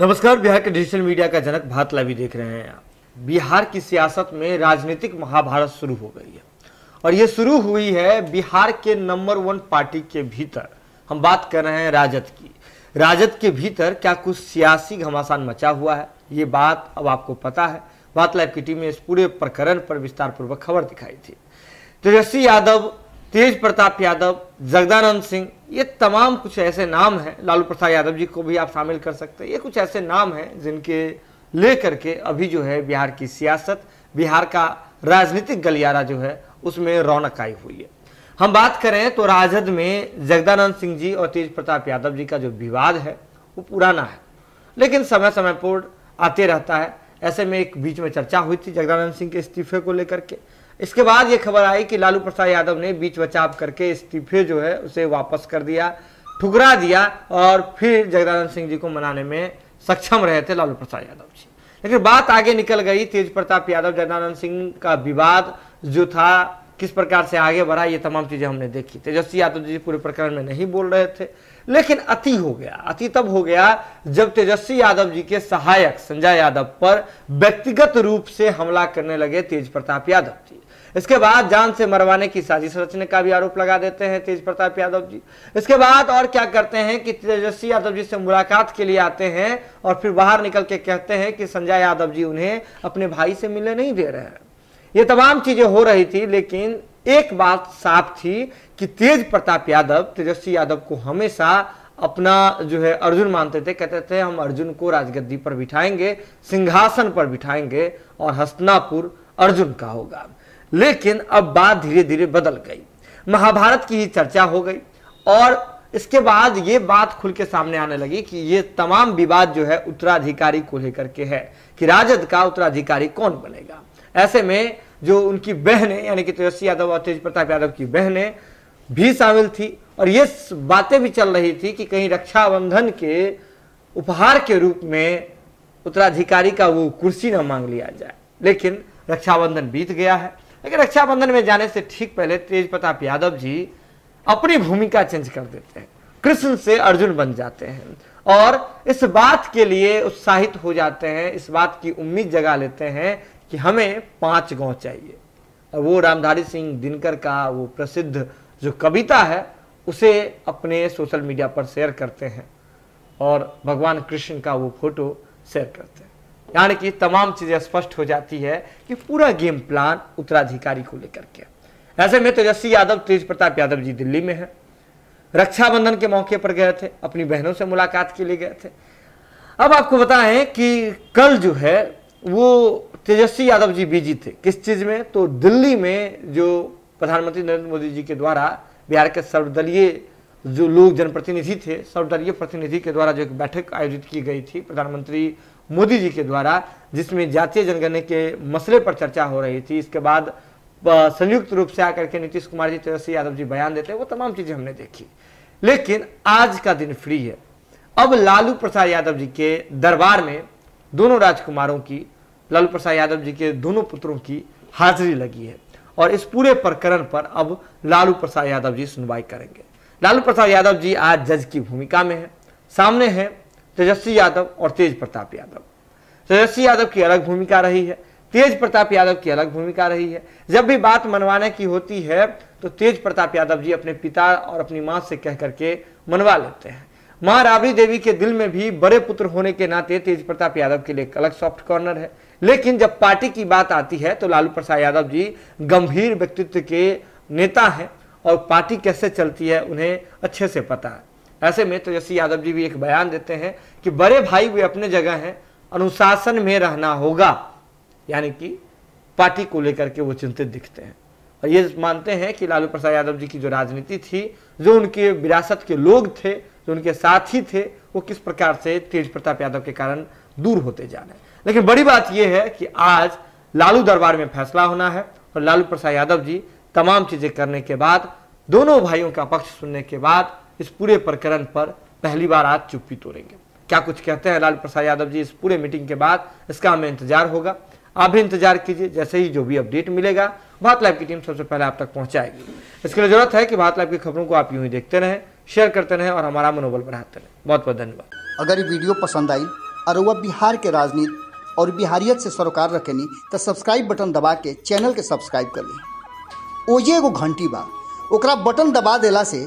नमस्कार, बिहार के digital media का जनक भात लाइव देख रहे हैं आप। बिहार की सियासत में राजनीतिक महाभारत शुरू हो गई है। और ये शुरू हुई है बिहार के नंबर वन पार्टी के भीतर। हम बात कर रहे हैं राजद की। राजद के भीतर क्या कुछ सियासी घमासान मचा हुआ है? ये बात अब आपको पता है। बात लाइव की टीम ने इस पूरे प्रकरण पर विस्तार पूर्वक खबर दिखाई थी। तेजस्वी यादव तेज प्रताप यादव, जगदानंद सिंह, ये तमाम कुछ ऐसे नाम हैं, लालू प्रसाद यादव जी को भी आप शामिल कर सकते हैं। ये कुछ ऐसे नाम हैं जिनके लेकर के अभी जो है बिहार की सियासत, बिहार का राजनीतिक गलियारा जो है, उसमें रौनक आई हुई है। हम बात करें तो राजद में जगदानंद सिंह जी और तेज प्रताप यादव जी का जो विवाद है, वो पुराना है। लेकिन समय समय पर आते रहता है। ऐसे में एक बीच में चर्चा हुई थी जगदानंद सिंह के इस्तीफे को लेकर के। इसके बाद ये खबर आई कि लालू प्रसाद यादव ने बीच बचाव करके इस्तीफे जो है उसे वापस कर दिया, ठुकरा दिया और फिर जगदानंद सिंह जी को मनाने में सक्षम रहे थे लालू प्रसाद यादव जी। लेकिन बात आगे निकल गई, तेज प्रताप यादव, जगदानंद सिंह का विवाद जो था, किस प्रकार से आगे बढ़ा, ये तमाम चीज़ें हमने देखी। तेजस्वी यादव जी पूरे प्रकरण में नहीं बोल रहे थे, लेकिन अति हो गया, अति तब हो गया जब तेजस्वी यादव जी के सहायक संजय यादव पर व्यक्तिगत रूप से हमला करने लगे तेज प्रताप यादव जी। इसके बाद जान से मरवाने की साजिश रचने का भी आरोप लगा देते हैं तेज प्रताप यादव जी। इसके बाद और क्या करते हैं कि तेजस्वी यादव जी से मुलाकात के लिए आते हैं और फिर बाहर निकल के कहते हैं कि संजय यादव जी उन्हें अपने भाई से मिलने नहीं दे रहे हैं। ये तमाम चीज़ें हो रही थी, लेकिन एक बात साफ़ थी कि तेज प्रताप यादव, तेजस्वी यादव को हमेशा अपना जो है अर्जुन मानते थे। कहते थे, हम अर्जुन को राजगद्दी पर बिठाएँगे, सिंहासन पर बिठाएँगे और हस्तिनापुर अर्जुन का होगा। लेकिन अब बात धीरे धीरे बदल गई। महाभारत की ही चर्चा हो गई और इसके बाद ये बात खुल के सामने आने लगी कि ये तमाम विवाद जो है उत्तराधिकारी को लेकर के है कि राजद का उत्तराधिकारी कौन बनेगा। ऐसे में जो उनकी बहनें, यानी कि तेजस्वी यादव और तेज प्रताप यादव की बहनें भी शामिल थी और ये बातें भी चल रही थी कि कहीं रक्षाबंधन के उपहार के रूप में उत्तराधिकारी का वो कुर्सी ना मांग लिया जाए। लेकिन रक्षाबंधन बीत गया है। लेकिन रक्षाबंधन में जाने से ठीक पहले तेज प्रताप यादव जी अपनी भूमिका चेंज कर देते हैं। कृष्ण से अर्जुन बन जाते हैं और इस बात के लिए उत्साहित हो जाते हैं, इस बात की उम्मीद जगा लेते हैं कि हमें पाँच गाँव चाहिए। और वो रामधारी सिंह दिनकर का वो प्रसिद्ध जो कविता है, उसे अपने सोशल मीडिया पर शेयर करते हैं और भगवान कृष्ण का वो फ़ोटो शेयर करते हैं। यानी कि तमाम चीज़ें स्पष्ट हो जाती है कि पूरा गेम प्लान उत्तराधिकारी को लेकर के ऐसे में तेजस्वी यादव तेज प्रताप यादव जी दिल्ली में है। रक्षाबंधन के मौके पर गए थे, अपनी बहनों से मुलाकात के लिए गए थे। अब आपको बताएँ कि कल जो है, वो तेजस्वी यादव जी बिज़ी थे। किस चीज़ में? तो दिल्ली में जो प्रधानमंत्री नरेंद्र मोदी जी के द्वारा बिहार के सर्वदलीय जो लोग जनप्रतिनिधि थे, सर्वदलीय प्रतिनिधि के द्वारा जो एक बैठक आयोजित की गई थी, प्रधानमंत्री मोदी जी के द्वारा, जिसमें जातीय जनगणना के मसले पर चर्चा हो रही थी, इसके बाद संयुक्त रूप से आकर के नीतीश कुमार जी, तेजस्वी यादव जी बयान देते हैं वो तमाम चीज़ें हमने देखी। लेकिन आज का दिन फ्री है। अब लालू प्रसाद यादव जी के दरबार में दोनों राजकुमारों की, लालू प्रसाद यादव जी के दोनों पुत्रों की हाजिरी लगी है। और इस पूरे प्रकरण पर अब लालू प्रसाद यादव जी सुनवाई करेंगे। लालू प्रसाद यादव जी आज जज की भूमिका में है। सामने है तेजस्वी यादव और तेज प्रताप यादव। तेजस्वी यादव की अलग भूमिका रही है, तेज प्रताप यादव की अलग भूमिका रही है। जब भी बात मनवाने की होती है तो तेज प्रताप यादव जी अपने पिता और अपनी माँ से कह करके मनवा लेते हैं। माँ राबड़ी देवी के दिल में भी बड़े पुत्र होने के नाते तेज प्रताप यादव के लिए एक अलग सॉफ्ट कॉर्नर है। लेकिन जब पार्टी की बात आती है तो लालू प्रसाद यादव जी गंभीर व्यक्तित्व के नेता हैं और पार्टी कैसे चलती है, उन्हें अच्छे से पता है। ऐसे में तेजस्वी यादव जी भी एक बयान देते हैं कि बड़े भाई वे अपने जगह हैं, अनुशासन में रहना होगा। यानी कि पार्टी को लेकर के वो चिंतित दिखते हैं। और ये मानते हैं कि लालू प्रसाद यादव जी की जो राजनीति थी, जो उनके विरासत के लोग थे, जो उनके साथी थे, वो किस प्रकार से तेज प्रताप यादव के कारण दूर होते जा रहे हैं। लेकिन बड़ी बात यह है कि आज लालू दरबार में फैसला होना है और लालू प्रसाद यादव जी तमाम चीज़ें करने के बाद, दोनों भाइयों का पक्ष सुनने के बाद इस पूरे प्रकरण पर पहली बार आज चुप्पी तोड़ेंगे। क्या कुछ कहते हैं लाल प्रसाद यादव जी? इस पूरे मीटिंग के बाद इसका हमें इंतज़ार होगा। आप भी इंतज़ार कीजिए, जैसे ही जो भी अपडेट मिलेगा भारत लाइव की टीम सबसे पहले आप तक पहुंचाएगी। इसके लिए ज़रूरत है कि भारत लाइव की खबरों को आप यूँ ही देखते रहें, शेयर करते रहें और हमारा मनोबल बढ़ाते रहें। बहुत बहुत धन्यवाद। अगर ये वीडियो पसंद आई और वह बिहार के राजनीति और बिहारियत से सरोकार रखेनी तो सब्सक्राइब बटन दबा के चैनल के सब्सक्राइब कर ली। ओजे एगो घंटी बा। ओकरा बटन दबा देला से